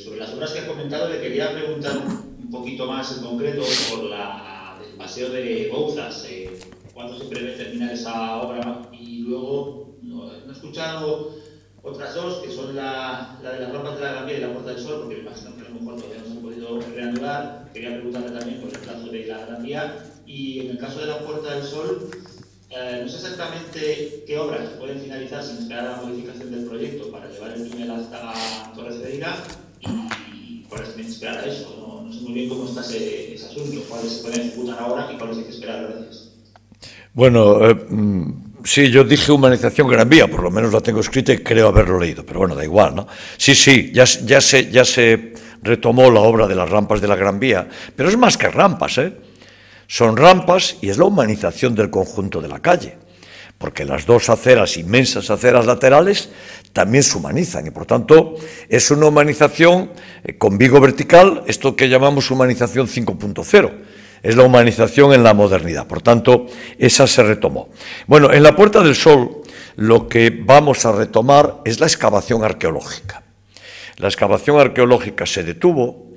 sobre las obras que ha comentado, le quería preguntar un poquito más en concreto por el paseo de Bouzas. Eh, ¿Cuándo se prevé terminar esa obra? Y luego, no, no he escuchado otras dos, que son la, de las rampas de la Vía y la Puerta del Sol, porque me imagino que a lo mejor no se han podido reanudar. Quería preguntarle también por el plazo de la Vía. Y en el caso de la Puerta del Sol, eh, no sé exactamente qué obras pueden finalizar sin esperar a la modificación del proyecto para llevar el túnel hasta Torres Cedeira esperar a eso. No, sé muy bien cómo está ese, ese asunto, cuáles se pueden ejecutar ahora y cuáles hay que esperar. Gracias. Bueno, eh, mm, sí, yo dije humanización Gran Vía, por lo menos la tengo escrita y creo haberlo leído, pero bueno, da igual, ¿no? Sí, sí, ya, ya, se, ya se retomó la obra de las rampas de la Gran Vía, pero es más que rampas, ¿eh? Son rampas y es la humanización del conjunto de la calle, porque las dos aceras, inmensas aceras laterales, también se humanizan y por tanto es una humanización eh, con vigo vertical, esto que llamamos humanización 5.0 es la humanización en la modernidad. Por tanto, esa se retomó. Bueno, en la Puerta del Sol lo que vamos a retomar es la excavación arqueológica. La excavación arqueológica se detuvo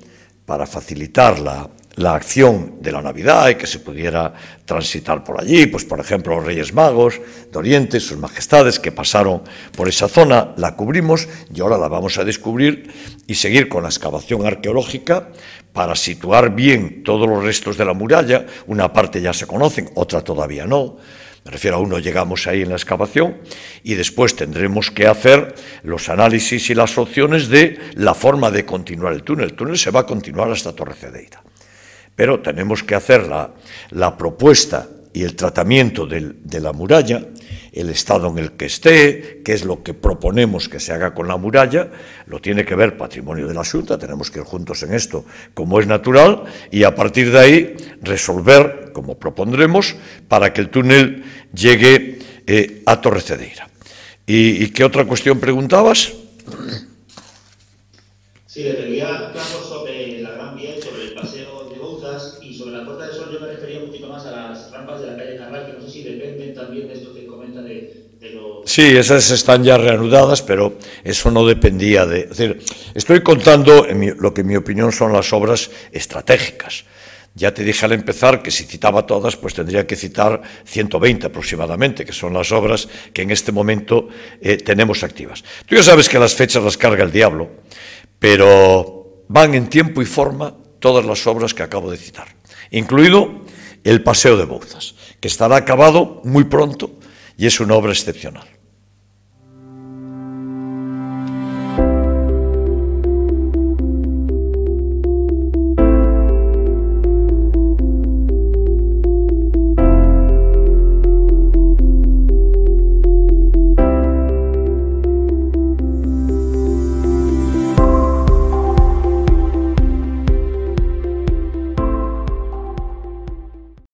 para facilitar la, la acción de la Navidad y que se pudiera transitar por allí, pues por ejemplo los Reyes Magos de Oriente, sus majestades que pasaron por esa zona, la cubrimos y ahora la vamos a descubrir y seguir con la excavación arqueológica para situar bien todos los restos de la muralla, una parte ya se conocen, otra todavía no, me refiero a uno llegamos ahí en la excavación y después tendremos que hacer los análisis y las opciones de la forma de continuar el túnel. El túnel se va a continuar hasta Torre Cedeira pero tenemos que hacer la, la propuesta y el tratamiento de la muralla, el estado en el que esté, qué es lo que proponemos que se haga con la muralla, lo tiene que ver Patrimonio de la Junta, tenemos que ir juntos en esto, como es natural, y a partir de ahí resolver, como propondremos, para que el túnel llegue eh, a Torrecedeira. ¿Y, ¿Y qué otra cuestión preguntabas? Sí, le pedía, Carlos, sobre la Gran Vía, sobre el paseo y sobre la Puerta del Sol yo me refería un poquito más a las rampas de la calle Carral, que no sé si dependen también de esto que comenta. Sí, esas están ya reanudadas, pero eso no dependía de... Decir, estoy contando en mi, lo que en mi opinión son las obras estratégicas. Ya te dije al empezar que si citaba todas, pues tendría que citar 120 aproximadamente, que son las obras que en este momento eh, tenemos activas. Tú ya sabes que las fechas las carga el diablo, pero van en tiempo y forma todas las obras que acabo de citar, incluido el Paseo de Bouzas, que estará acabado muy pronto y es una obra excepcional.